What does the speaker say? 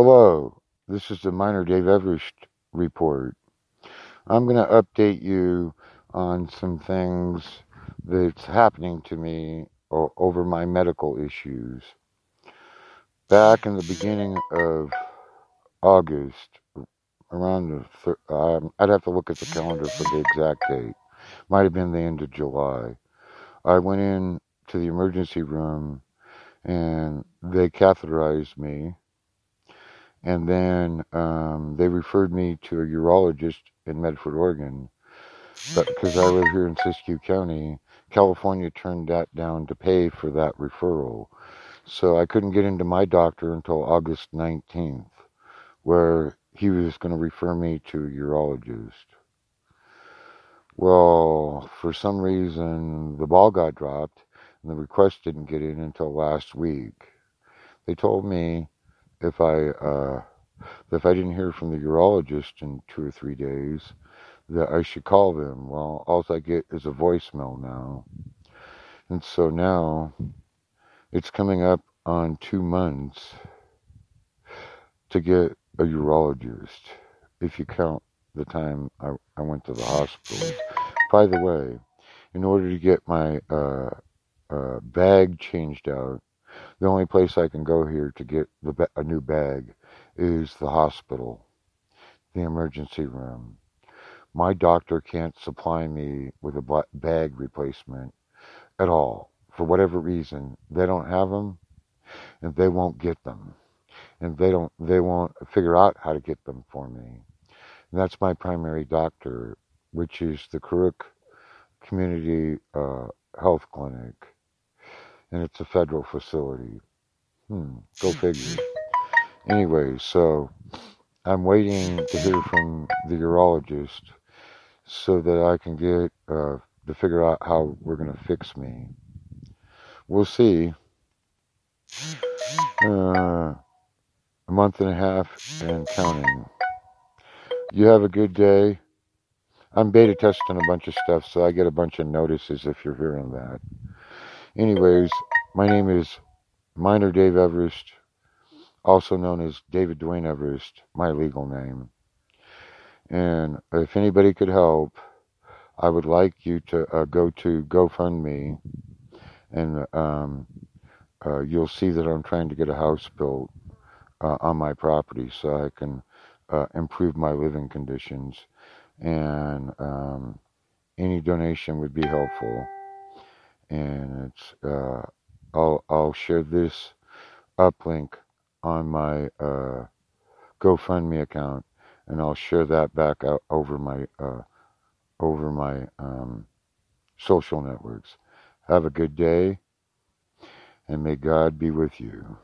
Hello, this is the Miner Dave Everist report. I'm going to update you on some things that's happening to me over my medical issues. Back in the beginning of August, around the, um, I'd have to look at the calendar for the exact date. Might have been the end of July. I went in to the emergency room and they catheterized me and then um, they referred me to a urologist in Medford, Oregon. But because I live here in Siskiyou County, California turned that down to pay for that referral. So I couldn't get into my doctor until August 19th, where he was going to refer me to a urologist. Well, for some reason, the ball got dropped and the request didn't get in until last week. They told me if I uh, if I didn't hear from the urologist in two or three days, that I should call them. Well, all I get is a voicemail now, and so now it's coming up on two months to get a urologist, if you count the time I, I went to the hospital. By the way, in order to get my uh, uh, bag changed out, the only place I can go here to get the, a new bag is the hospital, the emergency room. My doctor can't supply me with a bag replacement at all. For whatever reason, they don't have them and they won't get them. And they don't they won't figure out how to get them for me. And that's my primary doctor, which is the Karuk Community uh, Health Clinic and it's a federal facility. Hmm, go figure. Anyway, so I'm waiting to hear from the urologist so that I can get uh, to figure out how we're going to fix me. We'll see. Uh, a month and a half and counting. You have a good day. I'm beta testing a bunch of stuff, so I get a bunch of notices if you're hearing that. Anyways, my name is Miner Dave Everist, also known as David Dwayne Everist, my legal name. And if anybody could help, I would like you to uh, go to GoFundMe, and um, uh, you'll see that I'm trying to get a house built uh, on my property so I can uh, improve my living conditions. And um, any donation would be helpful and uh, I'll I'll share this uplink on my uh, GoFundMe account, and I'll share that back out over my uh, over my um, social networks. Have a good day, and may God be with you.